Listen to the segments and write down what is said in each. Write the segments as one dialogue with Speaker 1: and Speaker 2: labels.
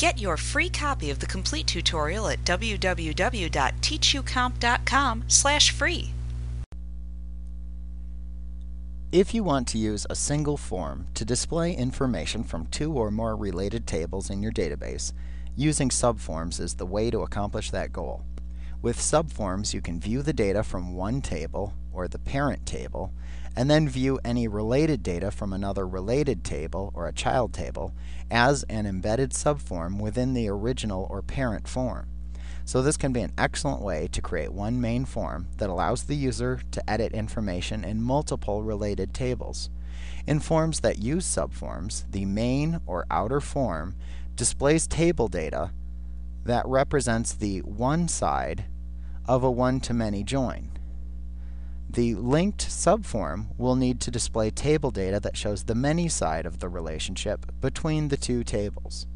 Speaker 1: Get your free copy of the complete tutorial at www.teachucomp.com slash free.
Speaker 2: If you want to use a single form to display information from two or more related tables in your database, using subforms is the way to accomplish that goal. With subforms, you can view the data from one table, or the parent table, and then view any related data from another related table, or a child table, as an embedded subform within the original or parent form. So this can be an excellent way to create one main form that allows the user to edit information in multiple related tables. In forms that use subforms, the main or outer form displays table data that represents the one side of a one-to-many join. The linked subform will need to display table data that shows the many side of the relationship between the two tables.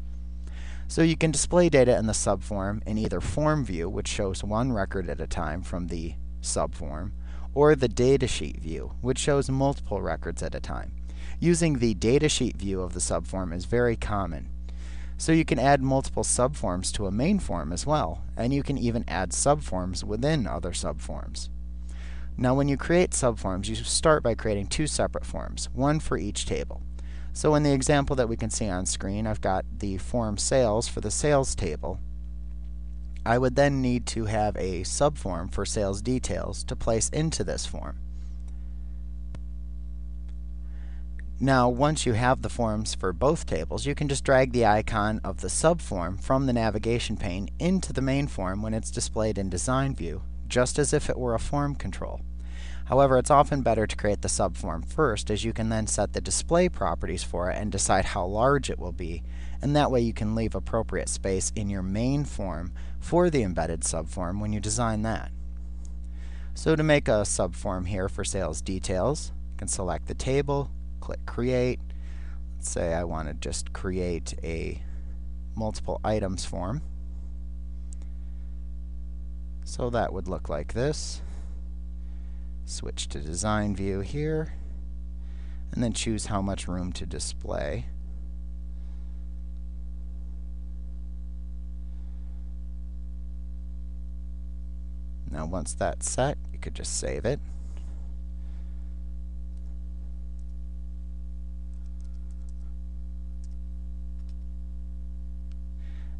Speaker 2: So you can display data in the subform in either form view, which shows one record at a time from the subform, or the datasheet view, which shows multiple records at a time. Using the datasheet view of the subform is very common. So you can add multiple subforms to a main form as well, and you can even add subforms within other subforms. Now when you create subforms, you start by creating two separate forms, one for each table. So in the example that we can see on screen, I've got the form sales for the sales table. I would then need to have a subform for sales details to place into this form. Now, once you have the forms for both tables, you can just drag the icon of the subform from the navigation pane into the main form when it's displayed in Design View, just as if it were a form control. However, it's often better to create the subform first, as you can then set the display properties for it and decide how large it will be, and that way you can leave appropriate space in your main form for the embedded subform when you design that. So to make a subform here for sales details, you can select the table, click Create. Let's say I want to just create a multiple items form. So that would look like this. Switch to Design View here, and then choose how much room to display. Now once that's set, you could just save it.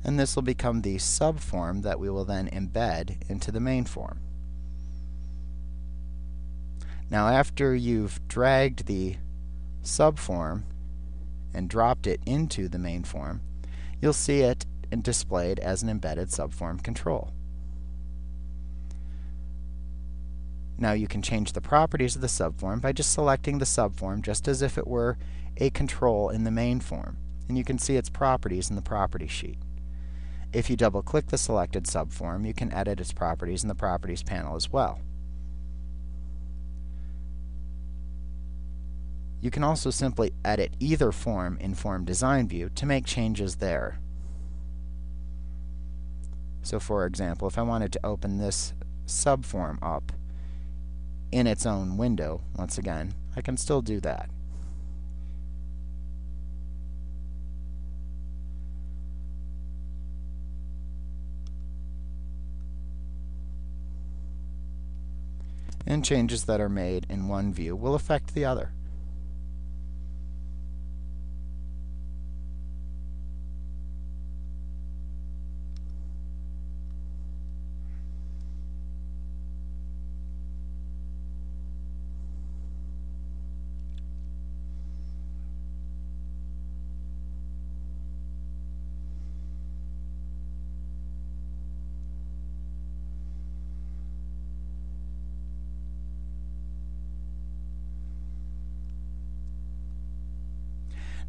Speaker 2: And this will become the subform that we will then embed into the main form. Now after you've dragged the subform and dropped it into the main form, you'll see it displayed as an embedded subform control. Now you can change the properties of the subform by just selecting the subform just as if it were a control in the main form. And you can see its properties in the property sheet. If you double-click the selected subform, you can edit its properties in the Properties panel as well. You can also simply edit either form in Form Design View to make changes there. So for example, if I wanted to open this subform up in its own window, once again, I can still do that. And changes that are made in one view will affect the other.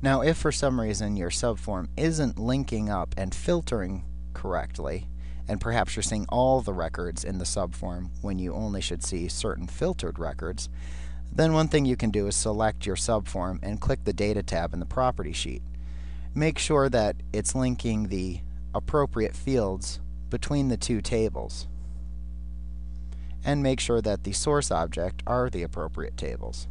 Speaker 2: Now, if for some reason your subform isn't linking up and filtering correctly, and perhaps you're seeing all the records in the subform when you only should see certain filtered records, then one thing you can do is select your subform and click the Data tab in the Property sheet. Make sure that it's linking the appropriate fields between the two tables. And make sure that the source object are the appropriate tables.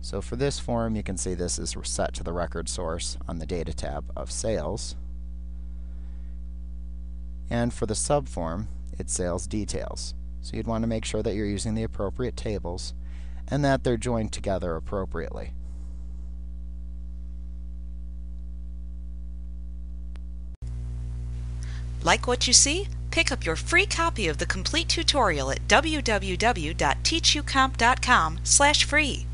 Speaker 2: So for this form, you can see this is set to the record source on the Data tab of Sales. And for the subform, it's Sales Details. So you'd want to make sure that you're using the appropriate tables and that they're joined together appropriately.
Speaker 1: Like what you see? Pick up your free copy of the complete tutorial at www.teachucomp.com/free.